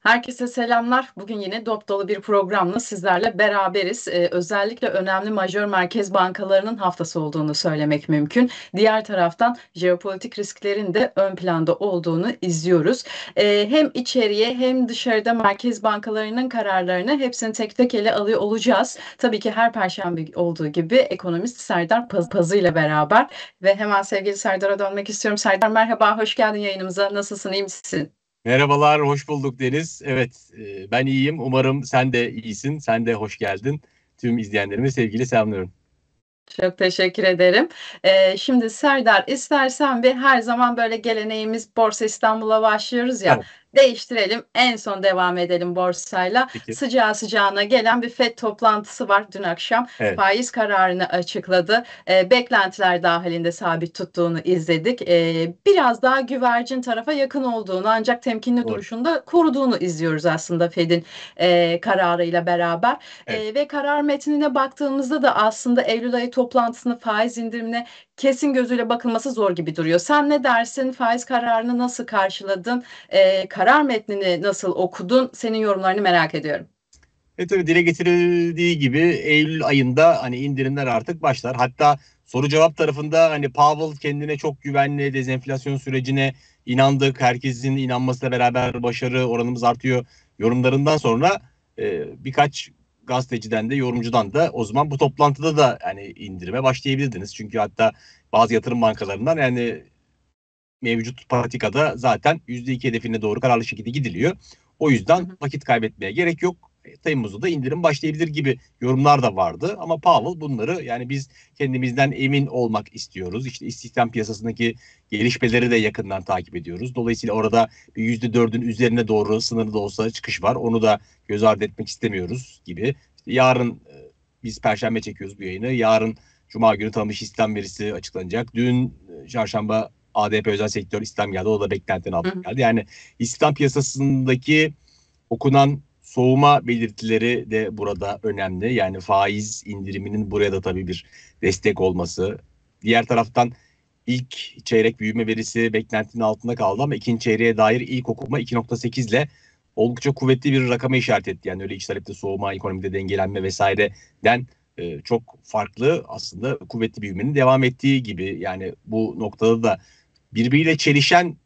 Herkese selamlar. Bugün yine dop dolu bir programla sizlerle beraberiz. Ee, özellikle önemli majör merkez bankalarının haftası olduğunu söylemek mümkün. Diğer taraftan jeopolitik risklerin de ön planda olduğunu izliyoruz. Ee, hem içeriye hem dışarıda merkez bankalarının kararlarını hepsini tek tek ele alıyor olacağız. Tabii ki her perşembe olduğu gibi ekonomist Serdar Paz Pazı ile beraber ve hemen sevgili Serdar'a dönmek istiyorum. Serdar merhaba, hoş geldin yayınımıza. Nasılsın, iyi misin? Merhabalar, hoş bulduk Deniz. Evet, e, ben iyiyim. Umarım sen de iyisin. Sen de hoş geldin. Tüm izleyenlerime sevgili selamlıyorum. Çok teşekkür ederim. Ee, şimdi Serdar istersen bir her zaman böyle geleneğimiz Borsa İstanbul'a başlıyoruz ya. Evet değiştirelim. En son devam edelim borsayla. Peki. Sıcağı sıcağına gelen bir FED toplantısı var dün akşam. Evet. Faiz kararını açıkladı. E, beklentiler dahilinde sabit tuttuğunu izledik. E, biraz daha güvercin tarafa yakın olduğunu ancak temkinli Doğru. duruşunda koruduğunu izliyoruz aslında FED'in e, kararıyla beraber. Evet. E, ve karar metnine baktığımızda da aslında Eylül ayı toplantısını faiz indirimine kesin gözüyle bakılması zor gibi duruyor. Sen ne dersin? Faiz kararını nasıl karşıladın? E, karar metnini nasıl okudun? Senin yorumlarını merak ediyorum. Evet tabii dile getirildiği gibi Eylül ayında hani indirimler artık başlar. Hatta soru cevap tarafında hani Powell kendine çok güvenli dezenflasyon sürecine inandık. Herkesin inanmasıyla beraber başarı oranımız artıyor yorumlarından sonra e, birkaç gazeteciden de yorumcudan da o zaman bu toplantıda da yani indirime başlayabilirdiniz. Çünkü hatta bazı yatırım bankalarından yani mevcut patikada zaten %2 hedefine doğru kararlı şekilde gidiliyor. O yüzden vakit kaybetmeye gerek yok. E, Temmuz'da da indirim başlayabilir gibi yorumlar da vardı. Ama Powell bunları yani biz kendimizden emin olmak istiyoruz. İşte istihdam piyasasındaki gelişmeleri de yakından takip ediyoruz. Dolayısıyla orada bir %4'ün üzerine doğru sınırlı da olsa çıkış var. Onu da göz ardı etmek istemiyoruz gibi. İşte yarın e, biz perşembe çekiyoruz bu yayını. Yarın Cuma günü tanınmış istihdam verisi açıklanacak. Dün e, çarşamba ADP özel sektör istihdam geldi. O da beklentinin altında geldi. Yani istihdam piyasasındaki okunan soğuma belirtileri de burada önemli. Yani faiz indiriminin buraya da tabii bir destek olması. Diğer taraftan ilk çeyrek büyüme verisi beklentinin altında kaldı ama ikinci çeyreğe dair ilk okuma 2.8 ile oldukça kuvvetli bir rakama işaret etti. Yani öyle iç talepte soğuma, ekonomide dengelenme vesaireden e, çok farklı aslında kuvvetli büyümenin devam ettiği gibi. Yani bu noktada da birbiriyle çelişen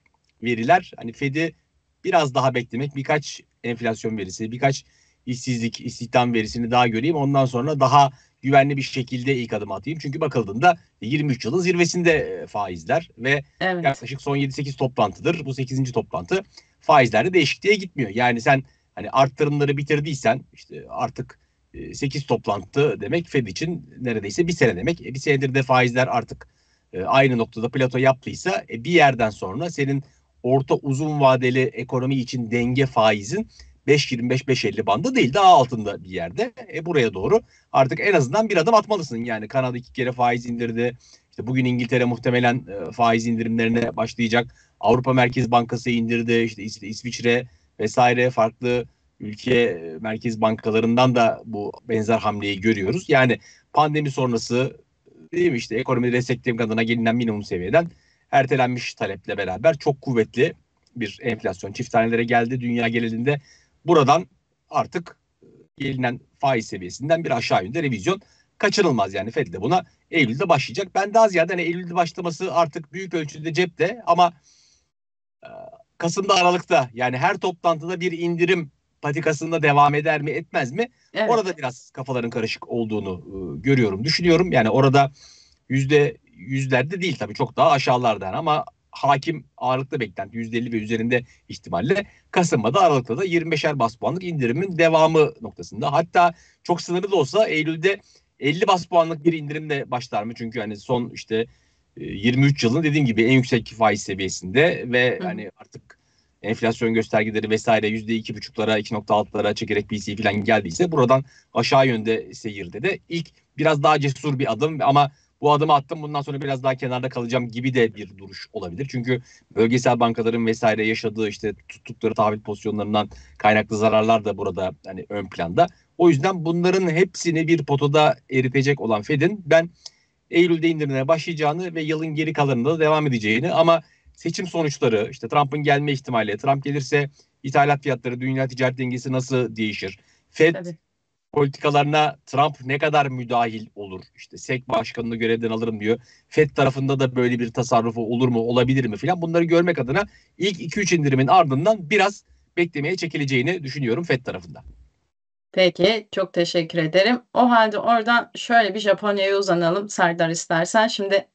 veriler hani Fed'i biraz daha beklemek birkaç enflasyon verisi, birkaç işsizlik, istihdam verisini daha göreyim. Ondan sonra daha güvenli bir şekilde ilk adım atayım. Çünkü bakıldığında 23 yılın zirvesinde e, faizler ve evet. yaklaşık son 7-8 toplantıdır. Bu 8. toplantı faizlerde değişikliğe gitmiyor. Yani sen hani arttırımları bitirdiysen işte artık 8 e, toplantı demek Fed için neredeyse bir sene demek. E, bir senedir de faizler artık aynı noktada plato yaptıysa bir yerden sonra senin orta uzun vadeli ekonomi için denge faizin 5.25-5.50 bandı değil daha altında bir yerde. E buraya doğru artık en azından bir adım atmalısın. Yani Kanada iki kere faiz indirdi. İşte bugün İngiltere muhtemelen e, faiz indirimlerine başlayacak. Avrupa Merkez Bankası indirdi. İşte İs- İsviçre vesaire farklı ülke e, merkez bankalarından da bu benzer hamleyi görüyoruz. Yani pandemi sonrası değil mi işte ekonomi desteklemek adına gelinen minimum seviyeden ertelenmiş taleple beraber çok kuvvetli bir enflasyon çift tanelere geldi dünya genelinde. Buradan artık e, gelinen faiz seviyesinden bir aşağı yönde revizyon kaçınılmaz yani Fed de buna Eylül'de başlayacak. Ben daha ziyade hani Eylül'de başlaması artık büyük ölçüde cepte ama e, Kasım'da Aralık'ta yani her toplantıda bir indirim patikasında devam eder mi etmez mi? Evet. Orada biraz kafaların karışık olduğunu e, görüyorum, düşünüyorum. Yani orada yüzde yüzlerde değil tabii çok daha aşağılardan ama hakim ağırlıklı beklenti %50 ve üzerinde ihtimalle Kasım'da da Aralık'ta da 25'er bas puanlık indirimin devamı noktasında. Hatta çok sınırlı da olsa Eylül'de 50 bas puanlık bir indirimle başlar mı? Çünkü hani son işte 23 e, yılın dediğim gibi en yüksek faiz seviyesinde ve Hı. hani artık enflasyon göstergeleri vesaire %2,5'lara 2,6'lara çekerek PC falan geldiyse buradan aşağı yönde seyirde de ilk biraz daha cesur bir adım ama bu adımı attım bundan sonra biraz daha kenarda kalacağım gibi de bir duruş olabilir. Çünkü bölgesel bankaların vesaire yaşadığı işte tuttukları tahvil pozisyonlarından kaynaklı zararlar da burada hani ön planda. O yüzden bunların hepsini bir potoda eritecek olan Fed'in ben Eylül'de indirmeye başlayacağını ve yılın geri kalanında da devam edeceğini ama seçim sonuçları işte Trump'ın gelme ihtimali, Trump gelirse ithalat fiyatları, dünya ticaret dengesi nasıl değişir? Fed Tabii. Politikalarına Trump ne kadar müdahil olur? İşte SEC başkanını görevden alırım diyor. Fed tarafında da böyle bir tasarrufu olur mu, olabilir mi filan bunları görmek adına ilk 2-3 indirimin ardından biraz beklemeye çekileceğini düşünüyorum Fed tarafında. Peki, çok teşekkür ederim. O halde oradan şöyle bir Japonya'ya uzanalım Serdar istersen. Şimdi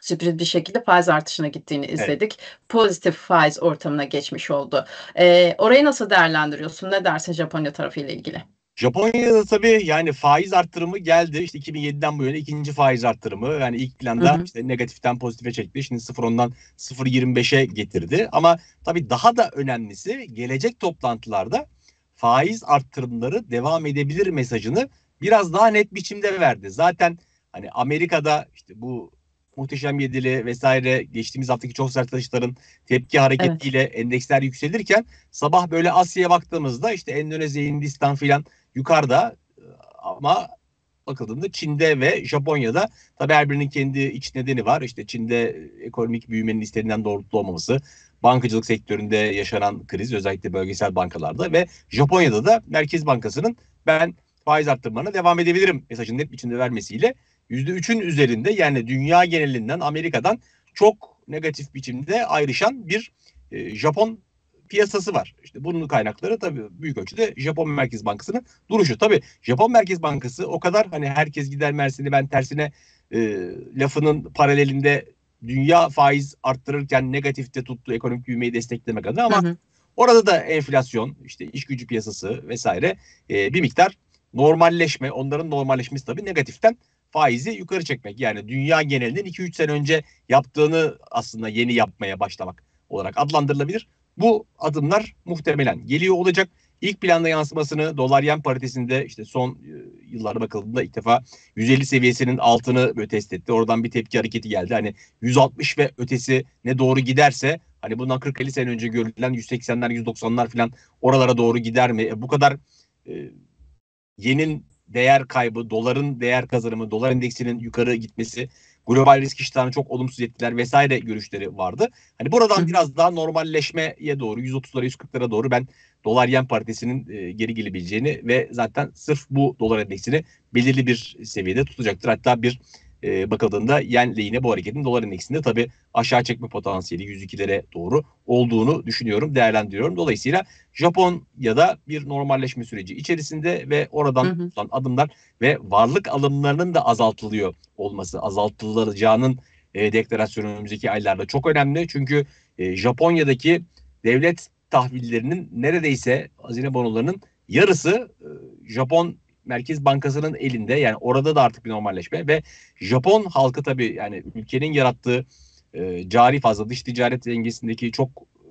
sürpriz bir şekilde faiz artışına gittiğini izledik. Evet. Pozitif faiz ortamına geçmiş oldu. Ee, orayı nasıl değerlendiriyorsun? Ne dersin Japonya tarafıyla ilgili? Japonya'da tabii yani faiz arttırımı geldi. İşte 2007'den bu yana ikinci faiz arttırımı. Yani ilk planda hı hı. işte negatiften pozitife çekti. Şimdi 0.10'dan 0.25'e getirdi. Ama tabii daha da önemlisi gelecek toplantılarda faiz arttırımları devam edebilir mesajını biraz daha net biçimde verdi. Zaten hani Amerika'da işte bu muhteşem yedili vesaire geçtiğimiz haftaki çok sert atışların tepki hareketiyle evet. endeksler yükselirken sabah böyle Asya'ya baktığımızda işte Endonezya, Hindistan filan yukarıda ama bakıldığında Çin'de ve Japonya'da tabii her birinin kendi iç nedeni var. İşte Çin'de ekonomik büyümenin istenilen doğrultuda olmaması, bankacılık sektöründe yaşanan kriz özellikle bölgesel bankalarda ve Japonya'da da Merkez Bankası'nın ben faiz arttırmalarına devam edebilirim mesajını net biçimde vermesiyle %3'ün üzerinde yani dünya genelinden Amerika'dan çok negatif biçimde ayrışan bir e, Japon piyasası var. İşte bunun kaynakları tabii büyük ölçüde Japon Merkez Bankası'nın duruşu. Tabii Japon Merkez Bankası o kadar hani herkes gider Mersin'i ben tersine e, lafının paralelinde dünya faiz arttırırken negatifte tuttuğu ekonomik büyümeyi desteklemek adına ama hı hı. orada da enflasyon, işte iş gücü piyasası vesaire e, bir miktar normalleşme, onların normalleşmesi tabii negatiften faizi yukarı çekmek. Yani dünya genelinin 2-3 sene önce yaptığını aslında yeni yapmaya başlamak olarak adlandırılabilir. Bu adımlar muhtemelen geliyor olacak. İlk planda yansımasını dolar yen paritesinde işte son e, yıllara bakıldığında ilk defa 150 seviyesinin altını böyle test etti. Oradan bir tepki hareketi geldi. Hani 160 ve ötesi ne doğru giderse hani bundan 40-50 sene önce görülen 180'ler 190'lar falan oralara doğru gider mi? E, bu kadar e, yenin değer kaybı, doların değer kazanımı, dolar endeksinin yukarı gitmesi global risk iştahını çok olumsuz etkiler vesaire görüşleri vardı. Hani buradan biraz daha normalleşmeye doğru 130'lara 140'lara doğru ben dolar yen paritesinin e, geri gelebileceğini ve zaten sırf bu dolar endeksini belirli bir seviyede tutacaktır. Hatta bir e, bakıldığında yen lehine bu hareketin dolar endeksinde tabii aşağı çekme potansiyeli 102'lere doğru olduğunu düşünüyorum, değerlendiriyorum. Dolayısıyla Japon ya da bir normalleşme süreci içerisinde ve oradan hı hı. adımlar ve varlık alımlarının da azaltılıyor olması, azaltılacağının e, deklarasyonu önümüzdeki aylarda çok önemli. Çünkü e, Japonya'daki devlet tahvillerinin neredeyse hazine bonolarının yarısı e, Japon Merkez Bankası'nın elinde yani orada da artık bir normalleşme ve Japon halkı tabii yani ülkenin yarattığı e, cari fazla dış ticaret dengesindeki çok e,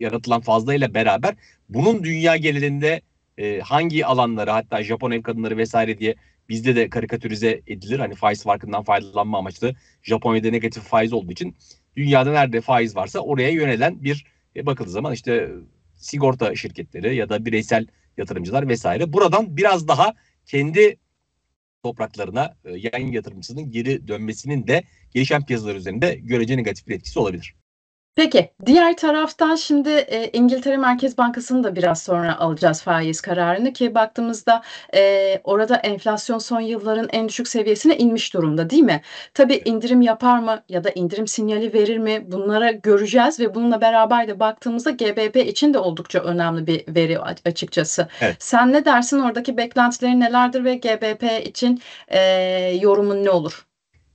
yaratılan fazlayla beraber bunun dünya genelinde e, hangi alanları hatta Japon ev kadınları vesaire diye bizde de karikatürize edilir. Hani faiz farkından faydalanma amaçlı Japonya'da negatif faiz olduğu için dünyada nerede faiz varsa oraya yönelen bir e, bakıldığı zaman işte sigorta şirketleri ya da bireysel yatırımcılar vesaire buradan biraz daha kendi topraklarına e, yayın yatırımcısının geri dönmesinin de gelişen piyasalar üzerinde görece negatif bir etkisi olabilir. Peki, diğer taraftan şimdi, eee, İngiltere Merkez Bankası'nı da biraz sonra alacağız faiz kararını ki baktığımızda, eee, orada enflasyon son yılların en düşük seviyesine inmiş durumda, değil mi? Tabii indirim yapar mı ya da indirim sinyali verir mi? Bunlara göreceğiz ve bununla beraber de baktığımızda GBP için de oldukça önemli bir veri açıkçası. Evet. Sen ne dersin? Oradaki beklentilerin nelerdir ve GBP için, eee, yorumun ne olur?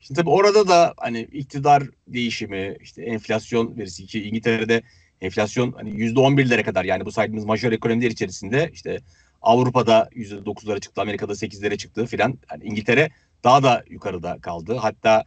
Şimdi tabii orada da hani iktidar değişimi, işte enflasyon verisi ki İngiltere'de enflasyon hani yüzde on birlere kadar yani bu saydığımız majör ekonomiler içerisinde işte Avrupa'da yüzde dokuzlara çıktı, Amerika'da sekizlere çıktı filan. Yani İngiltere daha da yukarıda kaldı. Hatta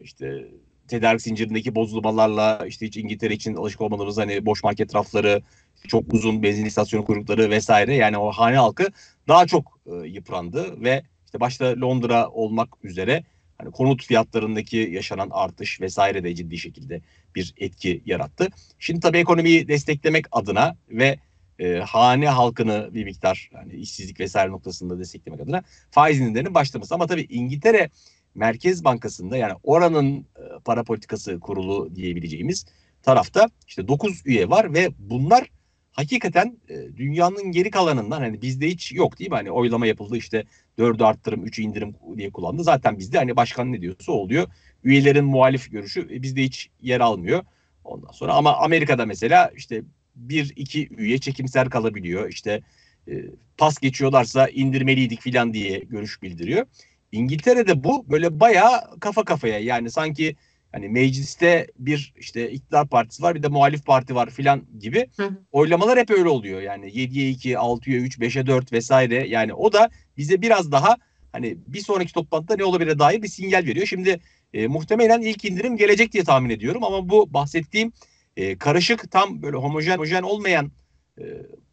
işte tedarik zincirindeki bozulmalarla işte hiç İngiltere için alışık olmadığımız hani boş market rafları, çok uzun benzin istasyonu kuyrukları vesaire yani o hane halkı daha çok e, yıprandı ve işte başta Londra olmak üzere Hani konut fiyatlarındaki yaşanan artış vesaire de ciddi şekilde bir etki yarattı. Şimdi tabii ekonomiyi desteklemek adına ve e, hane halkını bir miktar yani işsizlik vesaire noktasında desteklemek adına faiz indirimlerinin başlaması. Ama tabii İngiltere Merkez Bankası'nda yani oranın e, para politikası kurulu diyebileceğimiz tarafta işte 9 üye var ve bunlar hakikaten e, dünyanın geri kalanından hani bizde hiç yok değil mi? Hani oylama yapıldı işte 4'ü arttırım 3'ü indirim diye kullandı. Zaten bizde hani başkan ne diyorsa oluyor. Üyelerin muhalif görüşü e, bizde hiç yer almıyor. Ondan sonra ama Amerika'da mesela işte bir iki üye çekimser kalabiliyor. İşte e, pas geçiyorlarsa indirmeliydik filan diye görüş bildiriyor. İngiltere'de bu böyle bayağı kafa kafaya yani sanki hani mecliste bir işte iktidar partisi var bir de muhalif parti var filan gibi hı oylamalar hep öyle oluyor. Yani 7'ye 2, 6'ya 3, 5'e 4 vesaire yani o da bize biraz daha hani bir sonraki toplantıda ne olabilir dair bir sinyal veriyor. Şimdi e, muhtemelen ilk indirim gelecek diye tahmin ediyorum ama bu bahsettiğim e, karışık tam böyle homojen, homojen olmayan e,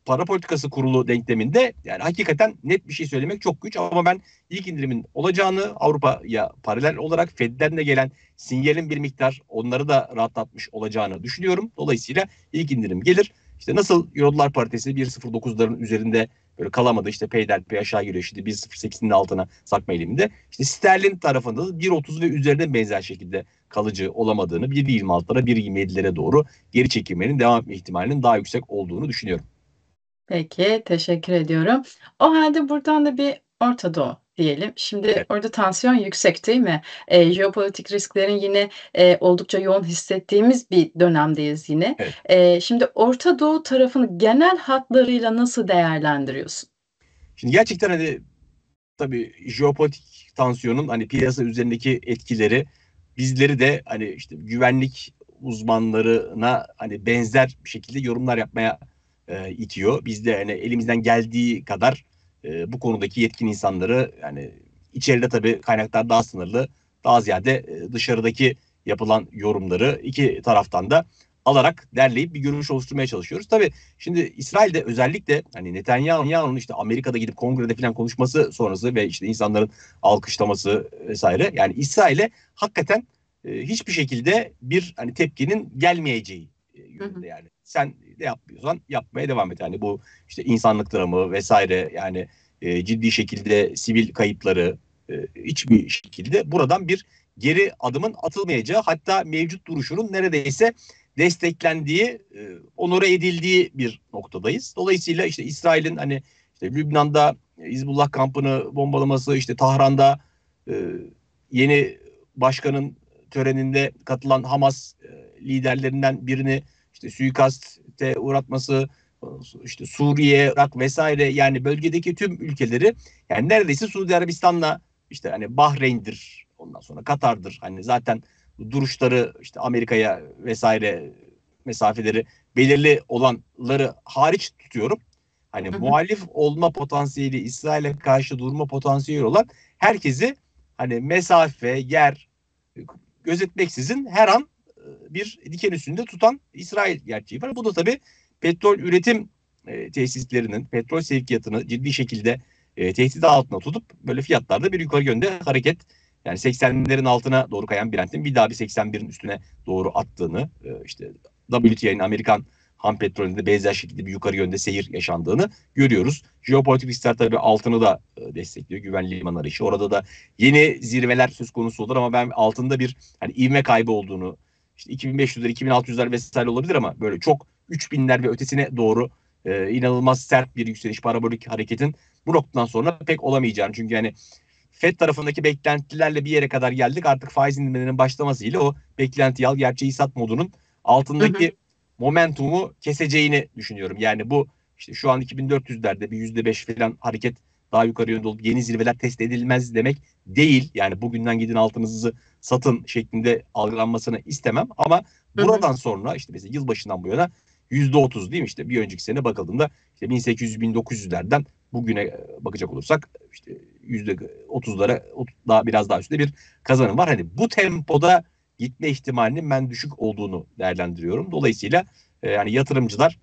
para politikası kurulu denkleminde yani hakikaten net bir şey söylemek çok güç ama ben ilk indirimin olacağını Avrupa'ya paralel olarak Fed'den de gelen sinyalin bir miktar onları da rahatlatmış olacağını düşünüyorum. Dolayısıyla ilk indirim gelir. İşte nasıl Eurodolar paritesi 1.09'ların üzerinde böyle kalamadı. İşte peyderpey aşağı giriyor. Şimdi 1.08'in altına sakma eğiliminde. İşte sterlin tarafında da 1.30 ve üzerinde benzer şekilde kalıcı olamadığını 1.26'lara 1.27'lere doğru geri çekilmenin devam etme ihtimalinin daha yüksek olduğunu düşünüyorum. Peki, teşekkür ediyorum. O halde buradan da bir Orta Doğu diyelim. Şimdi Evet. orada tansiyon yüksek değil mi? Eee, jeopolitik risklerin yine, eee, oldukça yoğun hissettiğimiz bir dönemdeyiz yine. Evet. Eee, şimdi Orta Doğu tarafını genel hatlarıyla nasıl değerlendiriyorsun? Şimdi gerçekten, hani, tabii jeopolitik tansiyonun, hani, piyasa üzerindeki etkileri bizleri de, hani, işte, güvenlik uzmanlarına, hani, benzer bir şekilde yorumlar yapmaya e, itiyor. Biz de hani elimizden geldiği kadar e, bu konudaki yetkin insanları yani içeride tabii kaynaklar daha sınırlı. Daha ziyade e, dışarıdaki yapılan yorumları iki taraftan da alarak derleyip bir görüş oluşturmaya çalışıyoruz. Tabii şimdi İsrail'de özellikle hani Netanyahu'nun işte Amerika'da gidip kongrede falan konuşması sonrası ve işte insanların alkışlaması vesaire yani İsrail'e hakikaten e, hiçbir şekilde bir hani tepkinin gelmeyeceği e, yönünde yani. Sen ne yapıyorsan yapmaya devam et. Yani bu işte insanlık dramı vesaire yani e, ciddi şekilde sivil kayıpları e, hiçbir şekilde buradan bir geri adımın atılmayacağı hatta mevcut duruşunun neredeyse desteklendiği, e, onore edildiği bir noktadayız. Dolayısıyla işte İsrail'in hani işte Lübnan'da Hizbullah kampını bombalaması, işte Tahran'da e, yeni başkanın töreninde katılan Hamas e, liderlerinden birini işte suikaste uğratması, işte Suriye, Irak vesaire yani bölgedeki tüm ülkeleri yani neredeyse Suudi Arabistan'la işte hani Bahreyn'dir ondan sonra Katar'dır hani zaten duruşları işte Amerika'ya vesaire mesafeleri belirli olanları hariç tutuyorum. Hani hı hı. muhalif olma potansiyeli İsrail'e karşı durma potansiyeli olan herkesi hani mesafe, yer gözetmeksizin her an bir diken üstünde tutan İsrail gerçeği var. Bu da tabii petrol üretim e, tesislerinin petrol sevkiyatını ciddi şekilde e, tehdit altına tutup böyle fiyatlarda bir yukarı yönde hareket yani 80'lerin altına doğru kayan Brent'in bir daha bir 81'in üstüne doğru attığını e, işte WTI'nin Amerikan ham petrolünde benzer şekilde bir yukarı yönde seyir yaşandığını görüyoruz. Jeopolitik riskler tabii altını da e, destekliyor. Güvenli liman arayışı. Orada da yeni zirveler söz konusu olur ama ben altında bir hani ivme kaybı olduğunu işte 2500'ler, 2600'ler vesaire olabilir ama böyle çok 3000'ler ve ötesine doğru e, inanılmaz sert bir yükseliş parabolik hareketin bu noktadan sonra pek olamayacağını. Çünkü yani FED tarafındaki beklentilerle bir yere kadar geldik. Artık faiz indirimlerinin başlamasıyla o beklenti al gerçeği sat modunun altındaki hı hı. momentumu keseceğini düşünüyorum. Yani bu işte şu an 2400'lerde bir %5 falan hareket daha yukarı yönde olup yeni zirveler test edilmez demek değil. Yani bugünden gidin altınızı satın şeklinde algılanmasını istemem ama buradan sonra işte mesela yılbaşından bu yana yüzde otuz değil mi işte bir önceki sene bakıldığında işte 1800-1900'lerden bugüne e, bakacak olursak işte yüzde otuzlara daha biraz daha üstünde bir kazanım var. Hani bu tempoda gitme ihtimalinin ben düşük olduğunu değerlendiriyorum. Dolayısıyla e, yani yatırımcılar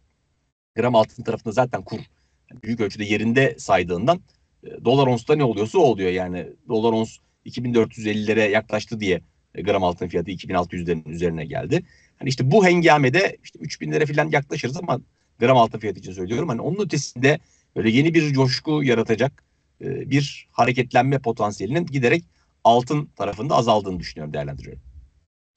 gram altın tarafında zaten kur büyük ölçüde yerinde saydığından dolar onsta ne oluyorsa o oluyor yani. Dolar ons 2450'lere yaklaştı diye e, gram altın fiyatı 2600'lerin üzerine geldi. Hani işte bu hengamede işte 3000'lere falan yaklaşırız ama gram altın fiyatı için söylüyorum. Hani onun ötesinde böyle yeni bir coşku yaratacak e, bir hareketlenme potansiyelinin giderek altın tarafında azaldığını düşünüyorum, değerlendiriyorum.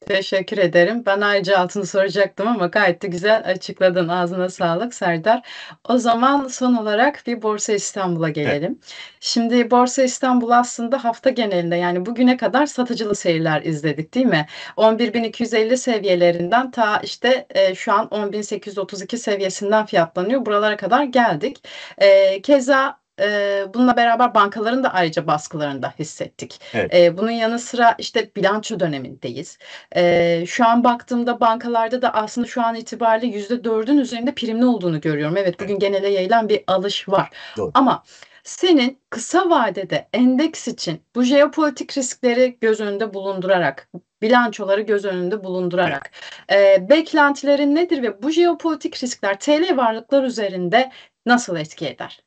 Teşekkür ederim. Ben ayrıca altını soracaktım ama gayet de güzel açıkladın. Ağzına sağlık Serdar. O zaman son olarak bir Borsa İstanbul'a gelelim. Evet. Şimdi Borsa İstanbul aslında hafta genelinde yani bugüne kadar satıcılı seyirler izledik değil mi? 11.250 seviyelerinden ta işte e, şu an 10.832 seviyesinden fiyatlanıyor. Buralara kadar geldik. E, keza Eee, bununla beraber bankaların da ayrıca baskılarını da hissettik. Evet. Eee, bunun yanı sıra, işte, bilanço dönemindeyiz. Eee, şu an baktığımda bankalarda da aslında şu an itibariyle %4'ün üzerinde primli olduğunu görüyorum. Evet, bugün genele yayılan bir alış var. Doğru. Ama senin kısa vadede endeks için bu jeopolitik riskleri göz önünde bulundurarak, bilançoları göz önünde bulundurarak, eee, beklentilerin nedir ve bu jeopolitik riskler TL varlıklar üzerinde nasıl etki eder?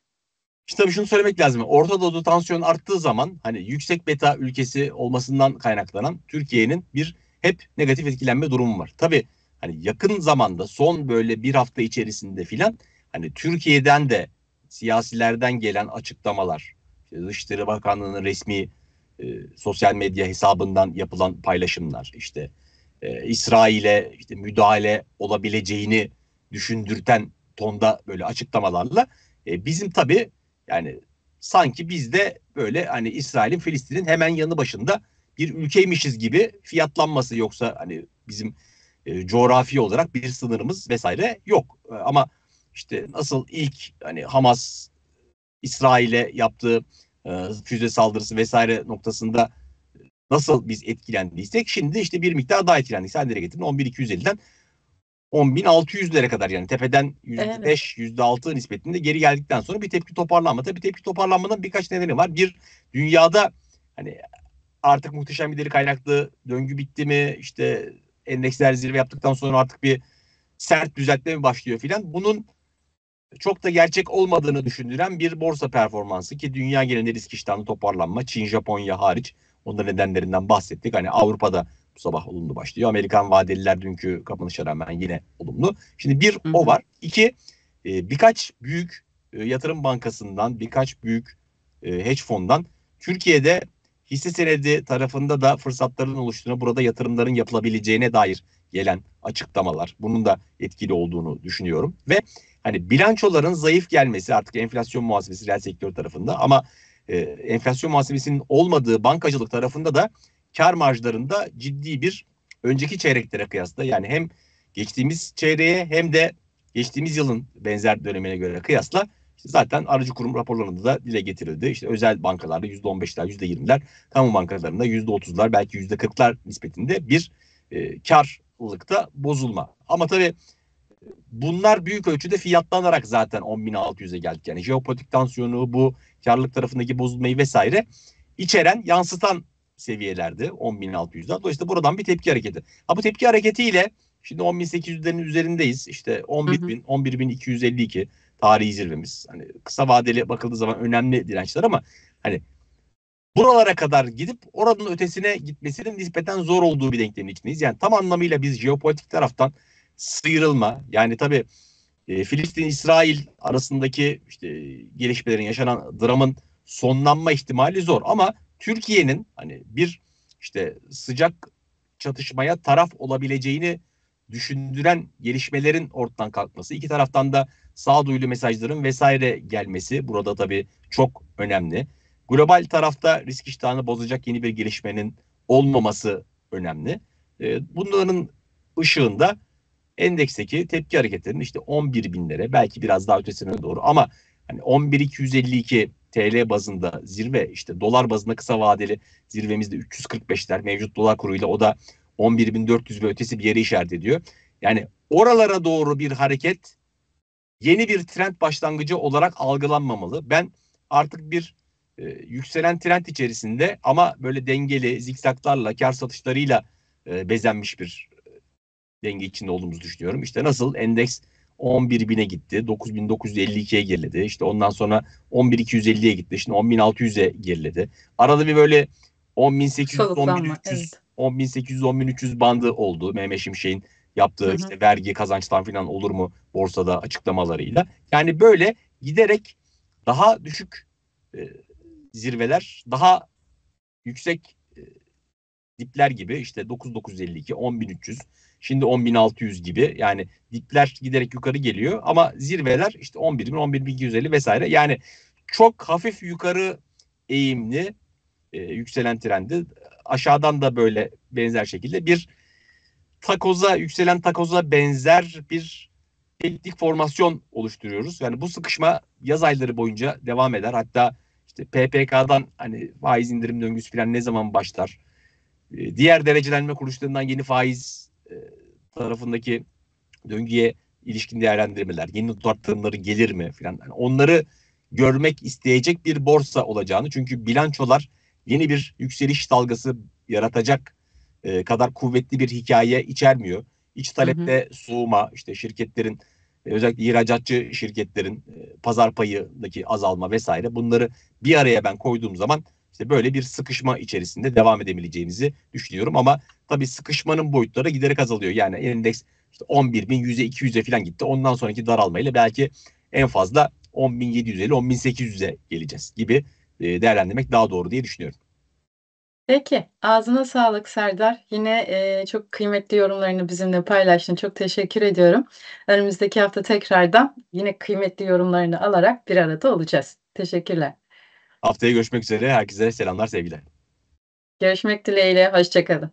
İşte tabii şunu söylemek lazım. Orta Doğu'da tansiyon arttığı zaman hani yüksek beta ülkesi olmasından kaynaklanan Türkiye'nin bir hep negatif etkilenme durumu var. Tabii hani yakın zamanda son böyle bir hafta içerisinde filan hani Türkiye'den de siyasilerden gelen açıklamalar, işte Dışişleri Bakanlığı'nın resmi e, sosyal medya hesabından yapılan paylaşımlar, işte e, İsrail'e işte müdahale olabileceğini düşündürten tonda böyle açıklamalarla e, bizim tabii yani sanki biz de böyle hani İsrail'in Filistin'in hemen yanı başında bir ülkeymişiz gibi fiyatlanması yoksa hani bizim e, coğrafi olarak bir sınırımız vesaire yok. E, ama işte nasıl ilk hani Hamas İsrail'e yaptığı e, füze saldırısı vesaire noktasında nasıl biz etkilendiysek şimdi işte bir miktar daha etkilendik. Sen direkt getirdin 11.250'den 10.600'lere kadar yani tepeden %5, evet. %6 nispetinde geri geldikten sonra bir tepki toparlanma. Tabii tepki toparlanmanın birkaç nedeni var. Bir, dünyada hani artık muhteşem bir deri kaynaklı döngü bitti mi? İşte endeksler zirve yaptıktan sonra artık bir sert düzeltme mi başlıyor filan. Bunun çok da gerçek olmadığını düşündüren bir borsa performansı ki dünya genelinde risk iştahlı toparlanma Çin, Japonya hariç onların nedenlerinden bahsettik. Hani Avrupa'da sabah olumlu başlıyor. Amerikan vadeliler dünkü kapanışa rağmen yine olumlu. Şimdi bir Hı-hı. o var. İki e, birkaç büyük e, yatırım bankasından birkaç büyük e, hedge fondan Türkiye'de hisse senedi tarafında da fırsatların oluştuğunu, burada yatırımların yapılabileceğine dair gelen açıklamalar. Bunun da etkili olduğunu düşünüyorum ve hani bilançoların zayıf gelmesi artık enflasyon muhasebesi reel sektör tarafında ama e, enflasyon muhasebesinin olmadığı bankacılık tarafında da kar marjlarında ciddi bir önceki çeyreklere kıyasla yani hem geçtiğimiz çeyreğe hem de geçtiğimiz yılın benzer dönemine göre kıyasla işte zaten aracı kurum raporlarında da dile getirildi. İşte özel bankalarda %15'ler, %20'ler, kamu bankalarında %30'lar belki %40'lar nispetinde bir e, karlılıkta bozulma. Ama tabii bunlar büyük ölçüde fiyatlanarak zaten 10.600'e geldik. Yani jeopolitik tansiyonu, bu karlılık tarafındaki bozulmayı vesaire içeren, yansıtan seviyelerde 10.600'ler. Dolayısıyla buradan bir tepki hareketi. Ha bu tepki hareketiyle şimdi 10.800'lerin üzerindeyiz. İşte 11.000, 11.252 tarihi zirvemiz. Hani kısa vadeli bakıldığı zaman önemli dirençler ama hani buralara kadar gidip oranın ötesine gitmesinin nispeten zor olduğu bir denklemin içindeyiz. Yani tam anlamıyla biz jeopolitik taraftan sıyrılma yani tabii e, Filistin-İsrail arasındaki işte gelişmelerin yaşanan dramın sonlanma ihtimali zor ama Türkiye'nin hani bir işte sıcak çatışmaya taraf olabileceğini düşündüren gelişmelerin ortadan kalkması, iki taraftan da sağduyulu mesajların vesaire gelmesi burada tabii çok önemli. Global tarafta risk iştahını bozacak yeni bir gelişmenin olmaması önemli. Ee, bunların ışığında endeksteki tepki hareketlerinin işte 11 binlere belki biraz daha ötesine doğru ama hani 11.252 TL bazında zirve işte dolar bazında kısa vadeli zirvemizde 345'ler mevcut dolar kuruyla o da 11.400 ve ötesi bir yere işaret ediyor. Yani oralara doğru bir hareket yeni bir trend başlangıcı olarak algılanmamalı. Ben artık bir e, yükselen trend içerisinde ama böyle dengeli zikzaklarla kar satışlarıyla e, bezenmiş bir e, denge içinde olduğumuzu düşünüyorum. İşte nasıl endeks 11 bine gitti. 9.952'ye geriledi. İşte ondan sonra 11.250'ye gitti. Şimdi 10.600'e geriledi. Arada bir böyle 10.800, 10.300, evet. 10.800, 10.300 bandı oldu. Mehmet Şimşek'in yaptığı hı hı. işte vergi kazançtan falan olur mu borsada açıklamalarıyla. Yani böyle giderek daha düşük e, zirveler, daha yüksek e, dipler gibi işte 9952, 10300, şimdi 10600 gibi yani dipler giderek yukarı geliyor ama zirveler işte 11000, 11250 vesaire. Yani çok hafif yukarı eğimli e, yükselen trendi aşağıdan da böyle benzer şekilde bir takoza yükselen takoza benzer bir teknik formasyon oluşturuyoruz. Yani bu sıkışma yaz ayları boyunca devam eder. Hatta işte PPK'dan hani faiz indirim döngüsü falan ne zaman başlar? Ee, diğer derecelenme kuruluşlarından yeni faiz e, tarafındaki döngüye ilişkin değerlendirmeler, yeni arttırımları gelir mi falan. Yani onları görmek isteyecek bir borsa olacağını çünkü bilançolar yeni bir yükseliş dalgası yaratacak e, kadar kuvvetli bir hikaye içermiyor. İç talepte hı hı. soğuma, işte şirketlerin e, özellikle ihracatçı şirketlerin e, pazar payındaki azalma vesaire bunları bir araya ben koyduğum zaman işte böyle bir sıkışma içerisinde devam edebileceğimizi düşünüyorum ama tabii sıkışmanın boyutları giderek azalıyor. Yani endeks işte 11 bin 100'e 200'e falan gitti. Ondan sonraki daralmayla belki en fazla 10.750 10.800'e geleceğiz gibi e, değerlendirmek daha doğru diye düşünüyorum. Peki, ağzına sağlık Serdar. Yine, eee, çok kıymetli yorumlarını bizimle paylaştın. Çok teşekkür ediyorum. Önümüzdeki hafta tekrardan yine kıymetli yorumlarını alarak bir arada olacağız. Teşekkürler. Haftaya görüşmek üzere. Herkese selamlar, sevgiler. Görüşmek dileğiyle, hoşça kalın.